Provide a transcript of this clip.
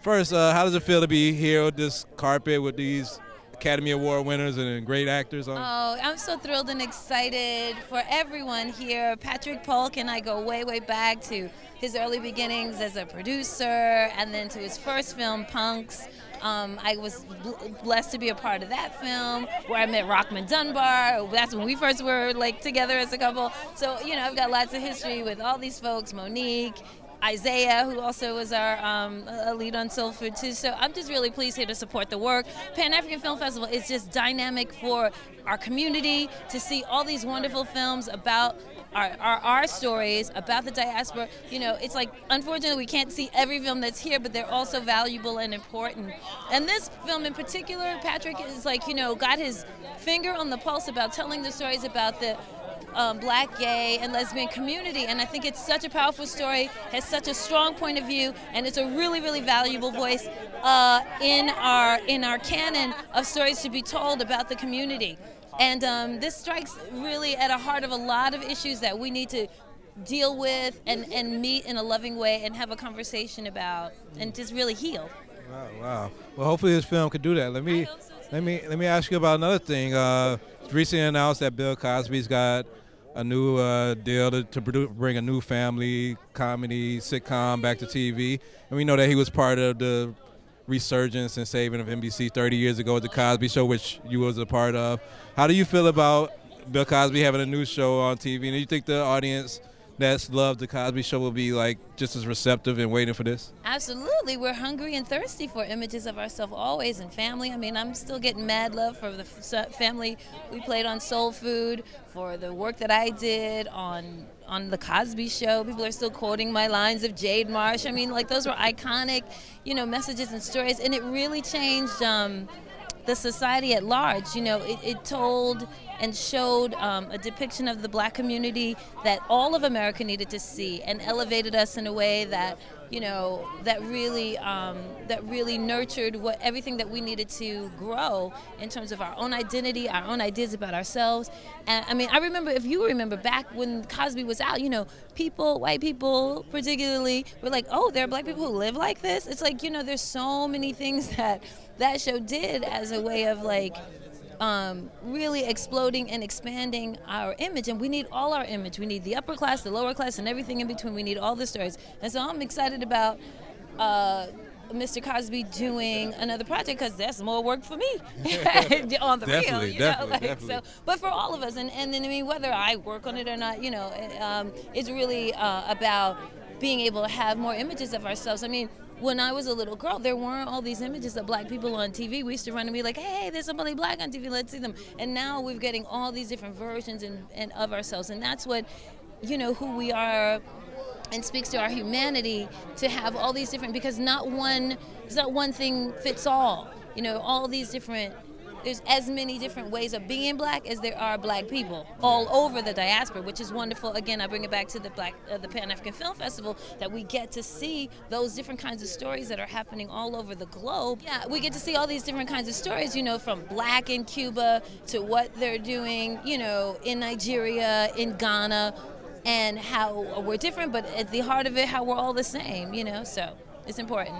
First, uh, how does it feel to be here with this carpet with these Academy Award winners and great actors on? Oh, I'm so thrilled and excited for everyone here. Patrick Polk and I go way, way back to his early beginnings as a producer and then to his first film, Punks. Um, I was blessed to be a part of that film where I met Rockmond Dunbar. That's when we first were like together as a couple. So, you know, I've got lots of history with all these folks, Monique, Isaiah, who also was our um, lead on Soul Food too. So I'm just really pleased here to support the work. Pan African Film Festival is just dynamic for our community to see all these wonderful films about our, our, our, stories about the diaspora. You know, it's like, unfortunately, we can't see every film that's here, but they're also valuable and important. And this film in particular, Patrick is like, you know, got his finger on the pulse about telling the stories about the um, black, gay, and lesbian community. And I think it's such a powerful story, has such a strong point of view, and it's a really, really valuable voice uh, in our in our canon of stories to be told about the community. And um, this strikes really at the heart of a lot of issues that we need to deal with and, and meet in a loving way and have a conversation about and just really heal. Wow, wow. Well, hopefully this film could do that. Let me so let me let me ask you about another thing. Uh, recently announced that Bill Cosby's got a new uh, deal to, to produce, bring a new family comedy sitcom back to TV, and we know that he was part of the resurgence and saving of NBC 30 years ago with the Cosby Show, which you was a part of. How do you feel about Bill Cosby having a new show on TV? And do you think the audience that's loved the Cosby Show will be like just as receptive and waiting for this? Absolutely, we're hungry and thirsty for images of ourselves always and family. I mean, I'm still getting mad love for the family we played on Soul Food, for the work that I did on on the Cosby Show. People are still quoting my lines of Jade Marsh. I mean, like those were iconic, you know, messages and stories, and it really changed. Um, the society at large. You know, it, it told and showed um, a depiction of the black community that all of America needed to see and elevated us in a way that you know that really um, that really nurtured what everything that we needed to grow in terms of our own identity, our own ideas about ourselves. And I mean, I remember if you remember back when Cosby was out, you know, people, white people particularly, were like, "Oh, there are black people who live like this." It's like you know, there's so many things that that show did as a way of like um, really exploding and expanding our image. And we need all our image. We need the upper class, the lower class, and everything in between. We need all the stories. And so I'm excited about. Uh, Mr. Cosby doing another project because that's more work for me on the definitely, real. You know, like, definitely. So, but for all of us, and, and then I mean, whether I work on it or not, you know, um, it's really uh, about being able to have more images of ourselves. I mean, when I was a little girl, there weren't all these images of black people on TV. We used to run and be like, hey, there's somebody black on TV, let's see them. And now we're getting all these different versions and, and of ourselves. And that's what, you know, who we are and speaks to our humanity to have all these different, because not one, not one thing fits all. You know, all these different there's as many different ways of being black as there are black people all over the diaspora, which is wonderful. Again, I bring it back to the Black, uh, the Pan African Film Festival that we get to see those different kinds of stories that are happening all over the globe. Yeah, we get to see all these different kinds of stories. You know, from black in Cuba to what they're doing, you know, in Nigeria, in Ghana, and how we're different, but at the heart of it, how we're all the same. You know, so it's important.